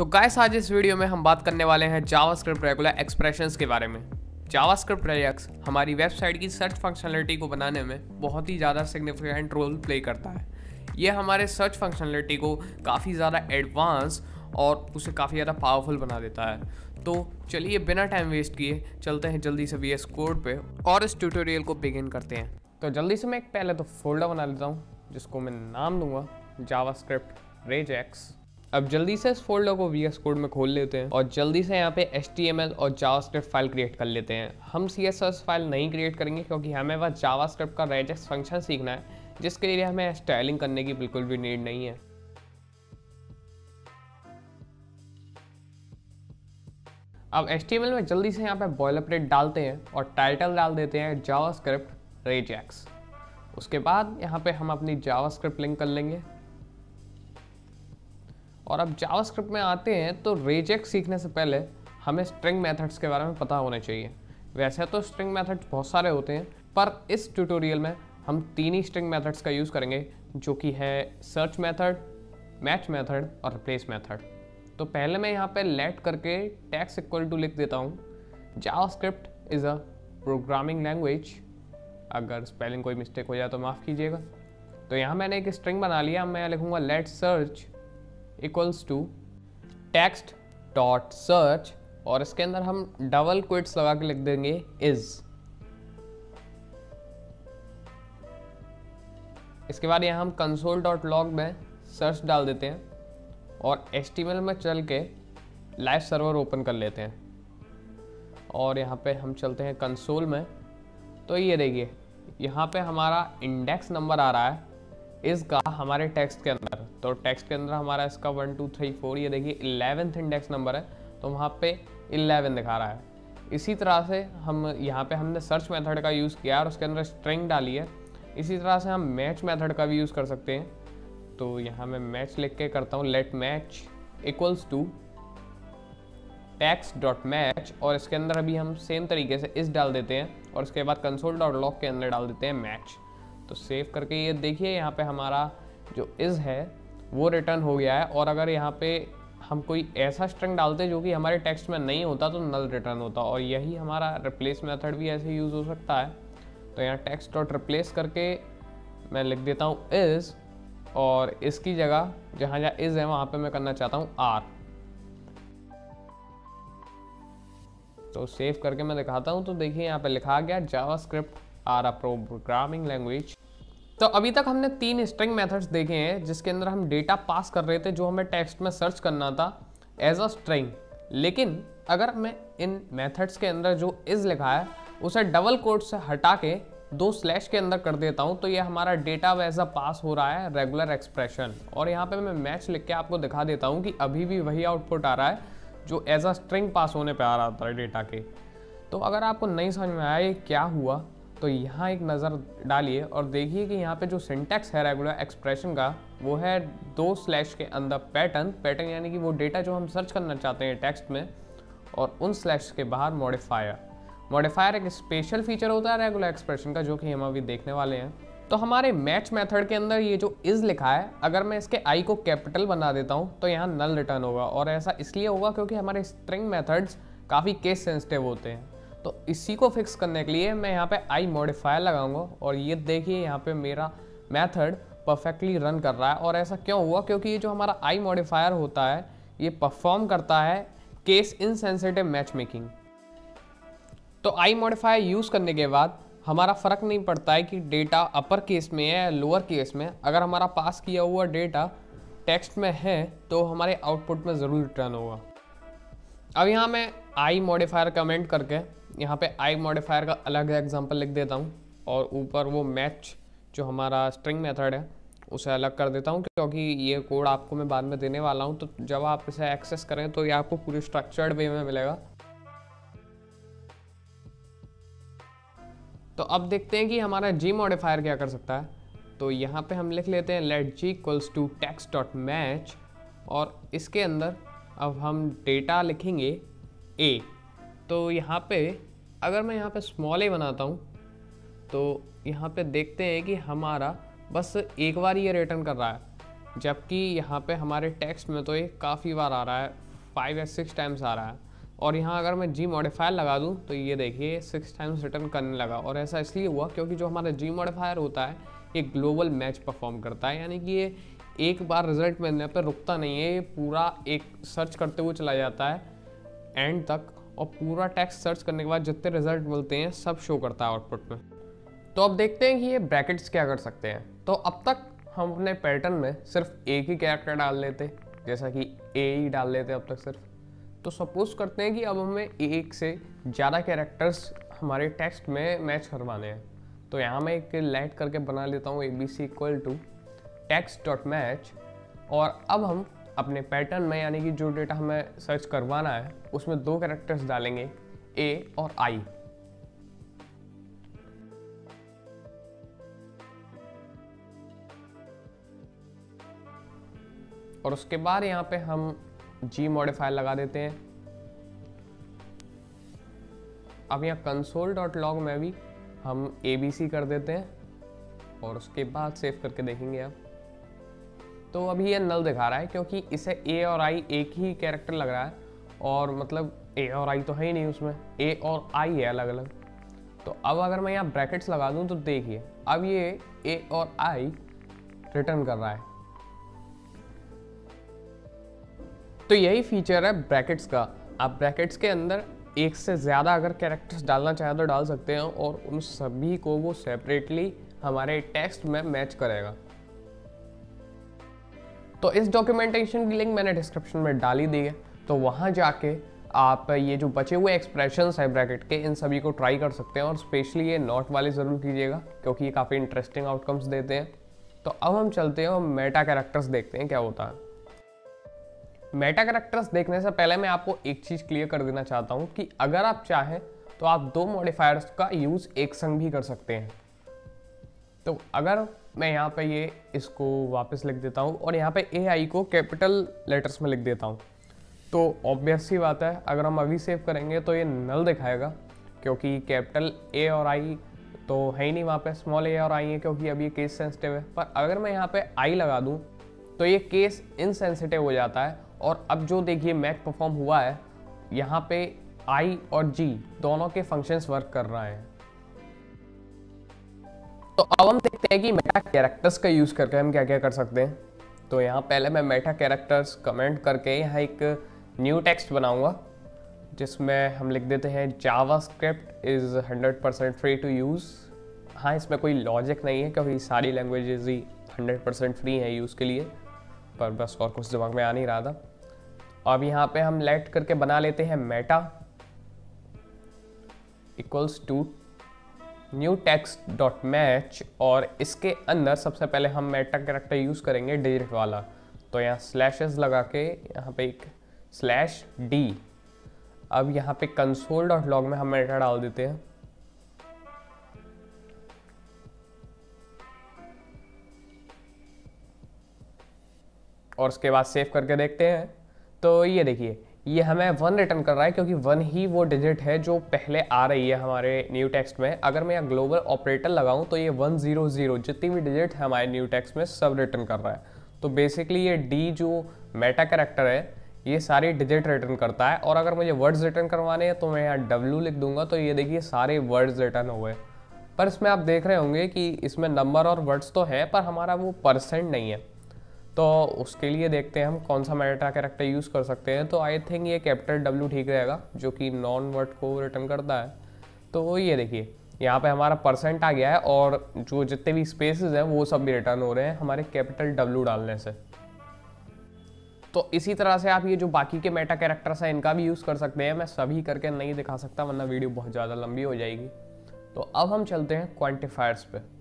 तो गाइस आज इस वीडियो में हम बात करने वाले हैं जावास्क्रिप्ट रेगुलर एक्सप्रेशंस के बारे में। जावास्क्रिप्ट रेक्स हमारी वेबसाइट की सर्च फंक्शनलिटी को बनाने में बहुत ही ज़्यादा सिग्निफिकेंट रोल प्ले करता है। ये हमारे सर्च फंक्शनलिटी को काफ़ी ज़्यादा एडवांस और उसे काफ़ी ज़्यादा पावरफुल बना देता है। तो चलिए, बिना टाइम वेस्ट किए चलते हैं जल्दी से वी एस कोड पे और इस ट्यूटोरियल को बिगिन करते हैं। तो जल्दी से मैं एक पहले तो फोल्डर बना लेता हूँ, जिसको मैं नाम दूँगा रेज रेजेक्स अब जल्दी से इस फोल्डर को वीएस कोड में खोल लेते हैं और जल्दी से यहाँ पे एच और जावास्क्रिप्ट फ़ाइल क्रिएट कर लेते हैं। हम सी फ़ाइल नहीं क्रिएट करेंगे क्योंकि हमें बस जावास्क्रिप्ट का रेजेक्स फ़ंक्शन सीखना है, जिसके लिए हमें स्टाइलिंग करने की बिल्कुल भी नीड नहीं है। अब एच में जल्दी से यहाँ पे बॉयलर प्लेट डालते हैं और टाइटल डाल देते हैं जावास्क्रिप्ट रेजेक्स उसके बाद यहाँ पे हम अपनी जावास्क्रिप्ट लिंक कर लेंगे। और अब जावास्क्रिप्ट में आते हैं तो रेजेक्ट सीखने से पहले हमें स्ट्रिंग मेथड्स के बारे में पता होना चाहिए। वैसे तो स्ट्रिंग मेथड्स बहुत सारे होते हैं, पर इस ट्यूटोरियल में हम तीन ही स्ट्रिंग मेथड्स का यूज़ करेंगे, जो कि है सर्च मेथड मैच मेथड और रिप्लेस मेथड तो पहले मैं यहाँ पे लेट करके टैक्स इक्वल टू लिख देता हूँ। JavaScript is a programming language अगर स्पेलिंग कोई मिस्टेक हो जाए तो माफ़ कीजिएगा। तो यहाँ मैंने एक स्ट्रिंग बना लिया, मैं लिखूँगा let search equals to text dot search और इसके अंदर हम डबल क्विट्स लगा के लिख देंगे इज़ इसके बाद यहाँ हम कंसोल डॉट लॉग में सर्च डाल देते हैं और एच में चल के लाइव सर्वर ओपन कर लेते हैं। और यहाँ पे हम चलते हैं कंसोल में। तो ये देखिए, यहाँ पे हमारा इंडेक्स नंबर आ रहा है। इसका हमारे टेक्स्ट के अंदर तो टेक्स्ट के अंदर हमारा इसका वन टू थ्री फोर ये देखिए इलेवेंथ इंडेक्स नंबर है तो वहाँ पे इलेवन दिखा रहा है। इसी तरह से हम यहाँ पे हमने सर्च मेथड का यूज़ किया और उसके अंदर स्ट्रिंग डाली है। इसी तरह से हम मैच मेथड का भी यूज़ कर सकते हैं। तो यहाँ मैं मैच लिख के करता हूँ let match equals to text dot match और इसके अंदर अभी हम सेम तरीके से इस डाल देते हैं, और उसके बाद कंसोल डॉट लॉक के अंदर डाल देते हैं मैच तो सेव करके ये देखिए, यहाँ पे हमारा जो इज़ है, वो रिटर्न हो गया है। और अगर यहाँ पे हम कोई ऐसा स्ट्रिंग डालते जो कि हमारे टेक्स्ट में नहीं होता तो नल रिटर्न होता। और यही हमारा रिप्लेस मेथड भी ऐसे यूज़ हो सकता है। तो यहाँ टेक्स्ट डॉट रिप्लेस करके मैं लिख देता हूँ इज़ और इसकी जगह जहाँ जहाँ इज़ है, वहाँ पे मैं करना चाहता हूँ आर तो सेव करके मैं दिखाता हूँ। तो देखिए, यहाँ पे लिखा गया JavaScript are a programming language तो अभी तक हमने तीन स्ट्रिंग मेथड्स देखे हैं, जिसके अंदर हम डेटा पास कर रहे थे, जो हमें टेक्स्ट में सर्च करना था एज अ स्ट्रिंग लेकिन अगर मैं इन मेथड्स के अंदर जो इज़ लिखा है, उसे डबल कोड से हटा के दो स्लैश के अंदर कर देता हूँ तो ये हमारा डेटा वैसा पास हो रहा है रेगुलर एक्सप्रेशन और यहाँ पे मैं मैच लिख के आपको दिखा देता हूँ कि अभी भी वही आउटपुट आ रहा है, जो एज अ स्ट्रिंग पास होने पे आ रहा था डेटा के. तो अगर आपको नहीं समझ में आया ये क्या हुआ तो यहाँ एक नज़र डालिए और देखिए कि यहाँ पे जो सिंटेक्स है रेगुलर एक्सप्रेशन का, वो है दो स्लैश के अंदर पैटर्न पैटर्न यानी कि वो डेटा जो हम सर्च करना चाहते हैं टेक्स्ट में और उन स्लैश के बाहर मॉडिफायर मॉडिफायर एक स्पेशल फीचर होता है रेगुलर एक्सप्रेशन का, जो कि हम अभी देखने वाले हैं. तो हमारे मैच मेथड के अंदर ये जो इज़ लिखा है, अगर मैं इसके आई को कैपिटल बना देता हूँ तो यहाँ नल रिटर्न होगा. और ऐसा इसलिए होगा क्योंकि हमारे स्ट्रिंग मेथड्स काफ़ी केस सेंसिटिव होते हैं. तो इसी को फिक्स करने के लिए मैं यहाँ पे आई मॉडिफायर लगाऊँगा और ये देखिए यहाँ पे मेरा मेथड परफेक्टली रन कर रहा है और ऐसा क्यों हुआ? क्योंकि ये जो हमारा आई मॉडिफायर होता है, ये परफॉर्म करता है केस इनसेंसिटिव मैच मेकिंग तो आई मॉडिफायर यूज़ करने के बाद हमारा फ़र्क नहीं पड़ता है कि डेटा अपर केस में है या लोअर केस में। अगर हमारा पास किया हुआ डेटा टेक्स्ट में है तो हमारे आउटपुट में ज़रूर रिटर्न होगा। अब यहाँ मैं आई मॉडिफायर कमेंट करके यहाँ पे आई मॉडिफायर का अलग एग्जांपल लिख देता हूँ। और ऊपर वो मैच जो हमारा स्ट्रिंग मेथड है, उसे अलग कर देता हूँ, क्योंकि ये कोड आपको मैं बाद में देने वाला हूँ। तो जब आप इसे एक्सेस करें तो ये आपको पूरी स्ट्रक्चर्ड वे में मिलेगा। तो अब देखते हैं कि हमारा जी मॉडिफायर क्या कर सकता है। तो यहाँ पे हम लिख लेते हैं let G equals to text dot match और इसके अंदर अब हम डेटा लिखेंगे ए तो यहाँ पे, अगर मैं यहाँ पे स्मॉल ए बनाता हूँ तो यहाँ पे देखते हैं कि हमारा बस एक बार ये रिटर्न कर रहा है, जबकि यहाँ पे हमारे टेक्स्ट में तो ये काफ़ी बार आ रहा है फाइव या सिक्स टाइम्स आ रहा है। और यहाँ अगर मैं जी मॉडिफायर लगा दूँ तो ये देखिए सिक्स टाइम्स रिटर्न करने लगा। और ऐसा इसलिए हुआ क्योंकि जो हमारा जी मॉडिफायर होता है, ये ग्लोबल मैच परफॉर्म करता है। यानी कि ये एक बार रिज़ल्ट मिलने पर रुकता नहीं है, ये पूरा एक सर्च करते हुए चला जाता है एंड तक। और पूरा टेक्स्ट सर्च करने के बाद जितने रिज़ल्ट मिलते हैं, सब शो करता है आउटपुट में। तो अब देखते हैं कि ये ब्रैकेट्स क्या कर सकते हैं। तो अब तक हम अपने पैटर्न में सिर्फ़ एक ही कैरेक्टर डाल लेते, जैसा कि ए ही डाल लेते अब तक सिर्फ़। तो सपोज़ करते हैं कि अब हमें एक से ज़्यादा कैरेक्टर्स हमारे टेक्स्ट में मैच करवाने हैं। तो यहाँ मैं एक लेट करके बना लेता हूँ A B C equal to text dot match और अब हम अपने पैटर्न में, यानी कि जो डेटा हमें सर्च करवाना है, उसमें दो कैरेक्टर्स डालेंगे ए और आई और उसके बाद यहाँ पे हम जी मॉडिफायर लगा देते हैं। अब यहाँ कंसोल डॉट लॉग में भी हम ए बी सी कर देते हैं, और उसके बाद सेव करके देखेंगे अब तो अभी ये नल दिखा रहा है, क्योंकि इसे ए और आई एक ही कैरेक्टर लग रहा है, और मतलब ए और आई तो है ही नहीं उसमें। ए और आई है अलग अलग तो अब अगर मैं यहाँ ब्रैकेट्स लगा दूँ तो देखिए, अब ये ए और आई रिटर्न कर रहा है। तो यही फीचर है ब्रैकेट्स का। आप ब्रैकेट्स के अंदर एक से ज़्यादा अगर कैरेक्टर्स डालना चाहें तो डाल सकते हैं, और उन सभी को वो सेपरेटली हमारे टेक्स्ट में मैच करेगा। तो इस डॉक्यूमेंटेशन की लिंक मैंने डिस्क्रिप्शन में डाली दी है। तो वहाँ जाके आप ये जो बचे हुए एक्सप्रेशन है ब्रैकेट के, इन सभी को ट्राई कर सकते हैं और स्पेशली ये नॉट वाले ज़रूर कीजिएगा, क्योंकि ये काफ़ी इंटरेस्टिंग आउटकम्स देते हैं। तो अब हम चलते हैं और मेटा कैरेक्टर्स देखते हैं क्या होता है। मेटा कैरेक्टर्स देखने से पहले मैं आपको एक चीज़ क्लियर कर देना चाहता हूँ कि अगर आप चाहें तो आप दो मॉडिफायर्स का यूज़ एक संग भी कर सकते हैं। तो अगर मैं यहाँ पे ये इसको वापस लिख देता हूँ और यहाँ पे ए आई को कैपिटल लेटर्स में लिख देता हूँ तो ऑब्वियस सी बात है, अगर हम अभी सेव करेंगे तो ये नल दिखाएगा, क्योंकि कैपिटल ए और आई तो है ही नहीं वहाँ पे स्मॉल ए और आई है क्योंकि अभी ये केस सेंसिटिव है। पर अगर मैं यहाँ पे आई लगा दूँ तो ये केस इनसेंसिटिव हो जाता है और अब जो देखिए मैच परफॉर्म हुआ है, यहाँ पे आई और जी दोनों के फ़ंक्शंस वर्क कर रहे हैं। तो अब हम देखते हैं कि मेटा कैरेक्टर्स का यूज़ करके हम क्या क्या कर सकते हैं। तो यहाँ पहले मैं मेटा कैरेक्टर्स कमेंट करके यहाँ एक न्यू टेक्स्ट बनाऊँगा, जिसमें हम लिख देते हैं JavaScript is hundred percent free to use हाँ इसमें कोई लॉजिक नहीं है, क्योंकि सारी लैंग्वेजेज ही हंड्रेड परसेंट फ्री हैं यूज़ के लिए, पर बस और कुछ दिमाग में आ नहीं रहा था। अब यहाँ पे हम लेट करके बना लेते हैं meta equals to new text dot match और इसके अंदर सबसे पहले हम मेटा कैरेक्टर यूज़ करेंगे डिजिट वाला। तो यहाँ स्लैशेस लगा के यहाँ पे एक स्लैश डी अब यहाँ पे कंसोल डॉट लॉग में हम मेटा डाल देते हैं। और उसके बाद सेव करके देखते हैं। तो ये देखिए ये हमें वन रिटर्न कर रहा है क्योंकि वन ही वो डिजिट है जो पहले आ रही है हमारे न्यू टेक्स्ट में। अगर मैं यहाँ ग्लोबल ऑपरेटर लगाऊँ तो ये वन ज़ीरो ज़ीरो जितनी भी डिजिट है हमारे न्यू टेक्स्ट में सब रिटर्न कर रहा है। तो बेसिकली ये डी जो मेटा करेक्टर है, ये सारे डिजिट रिटर्न करता है। और अगर मुझे वर्ड्स रिटर्न करवाने हैं तो मैं यहाँ डब्ल्यू लिख दूँगा। तो ये देखिए सारे वर्ड्स रिटर्न हुए पर इसमें आप देख रहे होंगे कि इसमें नंबर और वर्ड्स तो हैं, पर हमारा वो परसेंट नहीं है। तो उसके लिए देखते हैं हम कौन सा मेटा कैरेक्टर यूज़ कर सकते हैं। तो आई थिंक ये कैपिटल डब्ल्यू ठीक रहेगा, जो कि नॉन वर्ड को रिटर्न करता है। तो ये देखिए, यहाँ पे हमारा परसेंट आ गया है और जो जितने भी स्पेसेस हैं, वो सब भी रिटर्न हो रहे हैं हमारे कैपिटल डब्ल्यू डालने से। तो इसी तरह से आप ये जो बाकी के मेटा कैरेक्टर्स हैं, इनका भी यूज़ कर सकते हैं। मैं सभी करके नहीं दिखा सकता, वरना वीडियो बहुत ज़्यादा लंबी हो जाएगी। तो अब हम चलते हैं क्वान्टिफायर्स पे।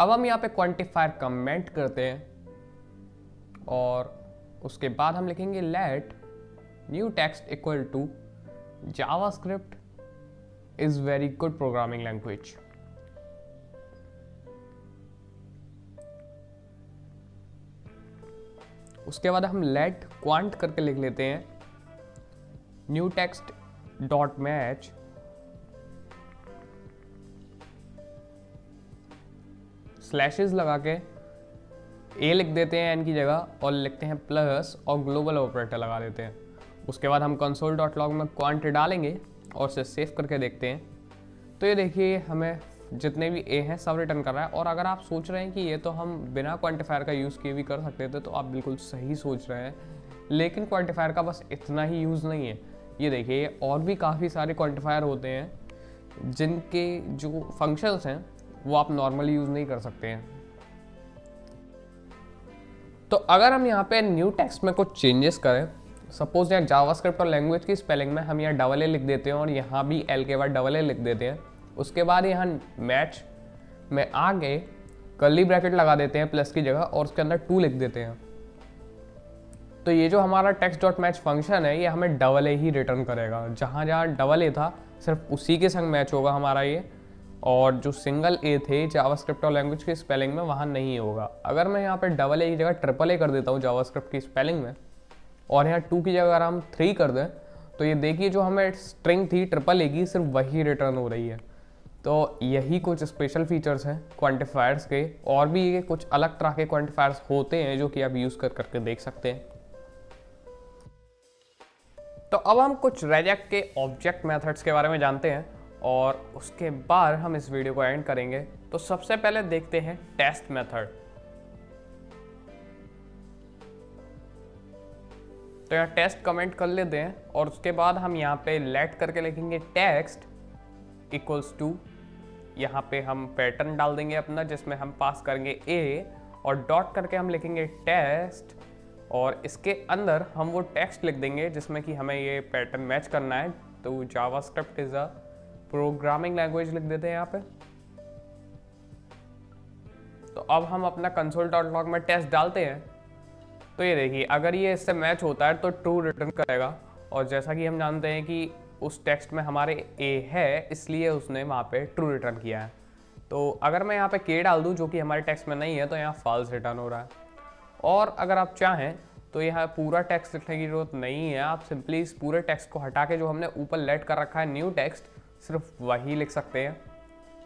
अब हम यहाँ पे क्वांटिफायर कमेंट करते हैं और उसके बाद हम लिखेंगे let new text equal to JavaScript is very good programming language उसके बाद हम लेट क्वांट करके लिख लेते हैं। New text dot match slashes लगा के ए लिख देते हैं एन की जगह और लिखते हैं प्लस और ग्लोबल ऑपरेटर लगा देते हैं। उसके बाद हम कंसोल डॉट लॉग में क्वांट डालेंगे और उसे सेव करके देखते हैं। तो ये देखिए, हमें जितने भी ए हैं, सब रिटर्न कर रहा है। और अगर आप सोच रहे हैं कि ये तो हम बिना क्वान्टिफायर का यूज़ किए भी कर सकते थे तो आप बिल्कुल सही सोच रहे हैं। लेकिन क्वान्टिफायर का बस इतना ही यूज़ नहीं है। ये देखिए, और भी काफ़ी सारे क्वान्टिफायर होते हैं, जिनके जो फ़ंक्शंस हैं वो आप नॉर्मली यूज़ नहीं कर सकते हैं। तो अगर हम यहाँ पे न्यू टेक्स्ट में कुछ चेंजेस करें सपोज़ यहाँ जावास्क्रिप्ट और लैंग्वेज की स्पेलिंग में हम यहाँ डबल ए लिख देते हैं और यहाँ भी एल के बाद डबल ए लिख देते हैं। उसके बाद यहाँ मैच में आगे कर्ली ब्रैकेट लगा देते हैं प्लस की जगह और उसके अंदर टू लिख देते हैं। तो ये जो हमारा टेक्स्ट डॉट मैच फ़ंक्शन है, ये हमें डबल ए ही रिटर्न करेगा। जहाँ जहाँ डबल ए था, सिर्फ़ उसी के संग मैच होगा हमारा ये। और जो सिंगल ए थे जावास्क्रिप्ट और लैंग्वेज की स्पेलिंग में वहाँ नहीं होगा। अगर मैं यहाँ पे डबल ए की जगह ट्रिपल ए कर देता हूँ जावास्क्रिप्ट की स्पेलिंग में, और यहाँ टू की जगह अगर हम थ्री कर दें तो ये देखिए जो हमें स्ट्रिंग थी ट्रिपल ए की, सिर्फ़ वही रिटर्न हो रही है। तो यही कुछ स्पेशल फीचर्स हैं क्वान्टिफायर्स के, और भी ये कुछ अलग तरह के क्वान्टिफायर्स होते हैं जो कि आप यूज़ कर करके देख सकते हैं। तो अब हम कुछ रेजेक्ट के ऑब्जेक्ट मेथड्स के बारे में जानते हैं। और उसके बाद हम इस वीडियो को एंड करेंगे। तो सबसे पहले देखते हैं टेस्ट मेथड तो यहाँ टेस्ट कमेंट कर लेते हैं और उसके बाद हम यहाँ पे लेट करके लिखेंगे टेक्स्ट इक्वल्स टू यहाँ पे हम पैटर्न डाल देंगे अपना, जिसमें हम पास करेंगे ए और डॉट करके हम लिखेंगे टेस्ट और इसके अंदर हम वो टेक्स्ट लिख देंगे, जिसमें कि हमें ये पैटर्न मैच करना है। तो JavaScript is a programming language लिख देते हैं यहाँ पे। तो अब हम अपना कंसोल डॉट लॉग में टेस्ट डालते हैं। तो ये देखिए, अगर ये इससे मैच होता है तो ट्रू रिटर्न करेगा। और जैसा कि हम जानते हैं कि उस टेक्स्ट में हमारे ए है, इसलिए उसने वहाँ पे ट्रू रिटर्न किया है। तो अगर मैं यहाँ पे के डाल दूँ, जो कि हमारे टेक्स्ट में नहीं है तो यहाँ फॉल्स रिटर्न हो रहा है। और अगर आप चाहें तो यहाँ पूरा टेक्स्ट लिखने की ज़रूरत नहीं है। आप सिंपली इस पूरे टेक्स्ट को हटा के जो हमने ऊपर लेट कर रखा है न्यू टेक्स्ट सिर्फ़ वही लिख सकते हैं।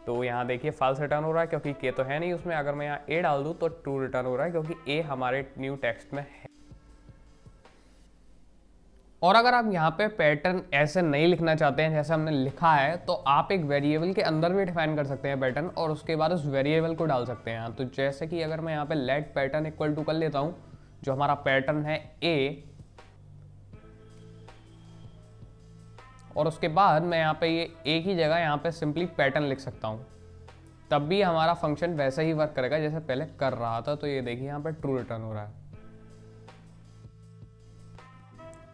तो यहाँ देखिए फॉल्स रिटर्न हो रहा है क्योंकि के तो है नहीं उसमें। अगर मैं यहाँ ए डाल दूँ तो ट्रू रिटर्न हो रहा है क्योंकि ए हमारे न्यू टेक्स्ट में है। और अगर आप यहाँ पे पैटर्न ऐसे नहीं लिखना चाहते हैं, जैसे हमने लिखा है तो आप एक वेरिएबल के अंदर भी डिफाइन कर सकते हैं पैटर्न और उसके बाद उस वेरिएबल को डाल सकते हैं तो जैसे कि अगर मैं यहाँ पे लेट पैटर्न इक्वल टू कर लेता हूँ, जो हमारा पैटर्न है ए और उसके बाद मैं यहाँ पे ये एक ही जगह यहाँ पे सिंपली पैटर्न लिख सकता हूँ। तब भी हमारा फ़ंक्शन वैसे ही वर्क करेगा जैसे पहले कर रहा था तो ये देखिए यहाँ पे ट्रू रिटर्न हो रहा है।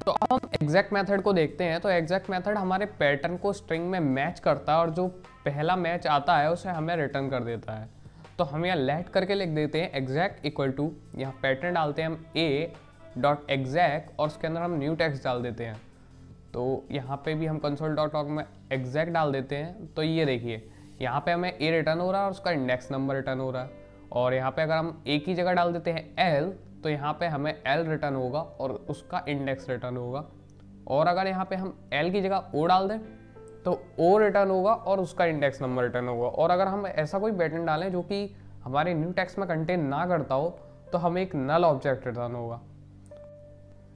तो अब हम एग्जैक्ट मेथड को देखते हैं तो एग्जैक्ट मेथड हमारे पैटर्न को स्ट्रिंग में मैच करता है और जो पहला मैच आता है, उसे हमें रिटर्न कर देता है। तो हम यहाँ लेट करके लिख देते हैं एग्जैक्ट इक्वल टू यहाँ पैटर्न डालते हैं हम ए डॉट एग्जैक्ट और उसके अंदर हम न्यू टेक्स्ट डाल देते हैं। तो यहाँ पे भी हम कंसोल डॉट लॉग में एग्जैक्ट डाल देते हैं। तो ये देखिए, यहाँ पे हमें ए रिटर्न हो रहा है और उसका इंडेक्स नंबर रिटर्न हो रहा है। और यहाँ पे अगर हम ए की जगह डाल देते हैं एल तो यहाँ पे हमें एल रिटर्न होगा और उसका इंडेक्स रिटर्न होगा। और अगर यहाँ पे हम एल की जगह ओ डाल दें तो ओ रिटर्न होगा और उसका इंडेक्स नंबर रिटर्न होगा। और अगर हम ऐसा कोई पैटर्न डालें जो कि हमारे न्यू टेक्स्ट में कंटेन ना करता हो तो हमें एक नल ऑब्जेक्ट रिटर्न होगा।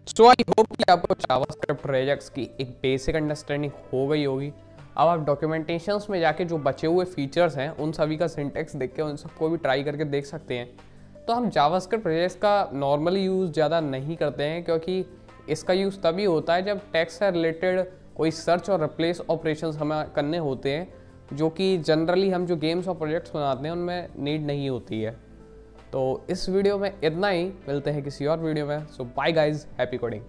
सो आई होप कि आपको जावास्क्रिप्ट रेजेक्ट्स की एक बेसिक अंडरस्टैंडिंग हो गई होगी। अब आप डॉक्यूमेंटेशन में जाके जो बचे हुए फीचर्स हैं, उन सभी का सिंटेक्स देख के उन सबको भी ट्राई करके देख सकते हैं। तो हम जावास्क्रिप्ट रेजेक्ट्स का नॉर्मली यूज़ ज़्यादा नहीं करते हैं, क्योंकि इसका यूज़ तभी होता है जब टैक्स से रिलेटेड कोई सर्च और रिप्लेस ऑपरेशन हमें करने होते हैं, जो कि जनरली हम जो गेम्स और प्रोजेक्ट्स बनाते हैं, उनमें नीड नहीं होती है। तो इस वीडियो में इतना ही। मिलते हैं किसी और वीडियो में। So bye guys happy coding